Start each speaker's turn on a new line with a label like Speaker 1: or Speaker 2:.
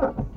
Speaker 1: Yeah.